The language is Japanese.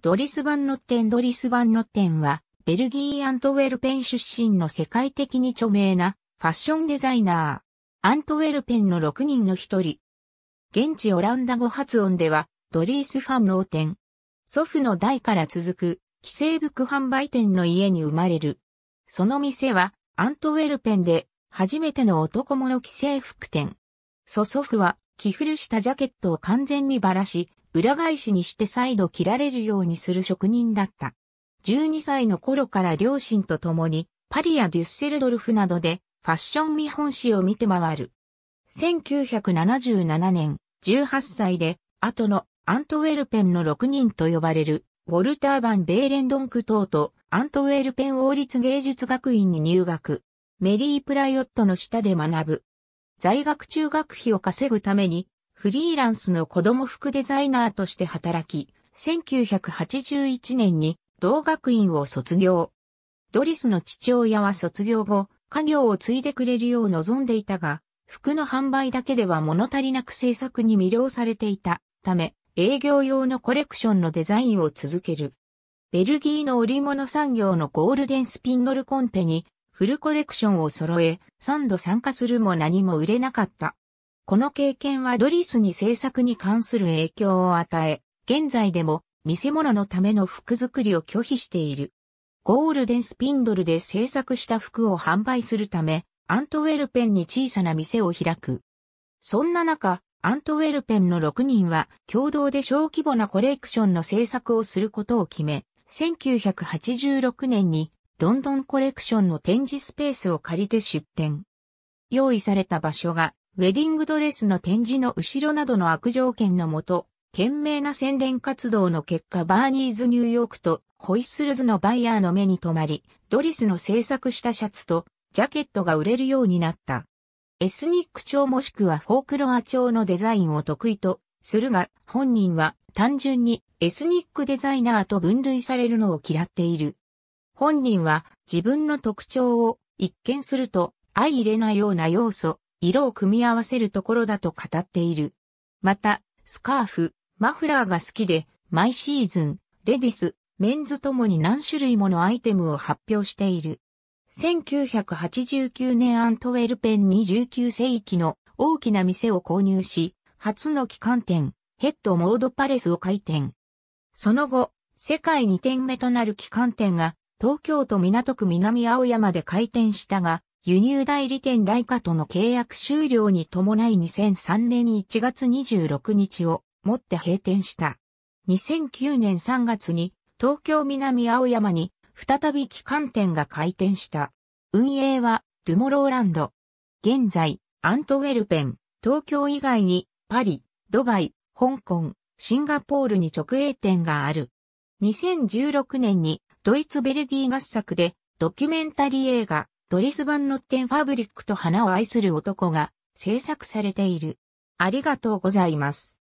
ドリス・バンノッテン・ドリス・バンノッテンは、ベルギー・アントウェルペン出身の世界的に著名なファッションデザイナー。アントウェルペンの6人の一人。現地オランダ語発音では、ドリース・ファンノーテン。祖父の代から続く、既製服販売店の家に生まれる。その店は、アントウェルペンで、初めての男物既製服店。祖祖父は、着古したジャケットを完全にばらし、裏返しにして再度着られるようにする職人だった。12歳の頃から両親と共に、パリやデュッセルドルフなどでファッション見本誌を見て回る。1977年、18歳で、後のアントウェルペンの6人と呼ばれる、ウォルター・バン・ベーレンドンク等とアントウェルペン王立芸術学院に入学。メリー・プライオットの下で学ぶ。在学中学費を稼ぐためにフリーランスの子供服デザイナーとして働き、1981年に同学院を卒業。ドリスの父親は卒業後、家業を継いでくれるよう望んでいたが、服の販売だけでは物足りなく制作に魅了されていたため、営業用のコレクションのデザインを続ける。ベルギーの織物産業のゴールデンスピンドルコンペにフルコレクションを揃え、3度参加するも何も売れなかった。この経験はドリスに制作に関する影響を与え、現在でも見せ物のための服作りを拒否している。ゴールデンスピンドルで制作した服を販売するため、アントウェルペンに小さな店を開く。そんな中、アントウェルペンの6人は共同で小規模なコレクションの制作をすることを決め、1986年にロンドンコレクションの展示スペースを借りて出展。用意された場所がウェディングドレスの展示の後ろなどの悪条件のもと、懸命な宣伝活動の結果バーニーズニューヨークとホイッスルズのバイヤーの目に留まり、ドリスの制作したシャツとジャケットが売れるようになった。エスニック調もしくはフォークロア調のデザインを得意とするが、本人は単純にエスニックデザイナーと分類されるのを嫌っている。本人は自分の特徴を一見すると相入れないような要素、色を組み合わせるところだと語っている。また、スカーフ、マフラーが好きで、毎シーズン、レディス、メンズともに何種類ものアイテムを発表している。1989年アントウェルペン29世紀の大きな店を購入し、初の旗艦店、ヘッドモードパレスを開店。その後、世界2店目となる旗艦店が東京都港区南青山で開店したが、輸入代理店ライカとの契約終了に伴い2003年1月26日をもって閉店した。2009年3月に東京南青山に再び旗艦店が開店した。運営はドゥモローランド。現在、アントウェルペン、東京以外にパリ、ドバイ、香港、シンガポールに直営店がある。2016年にドイツベルギー合作でドキュメンタリー映画ドリス・バンノッテン・ファブリックと花を愛する男が制作されている。ありがとうございます。